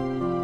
Bye.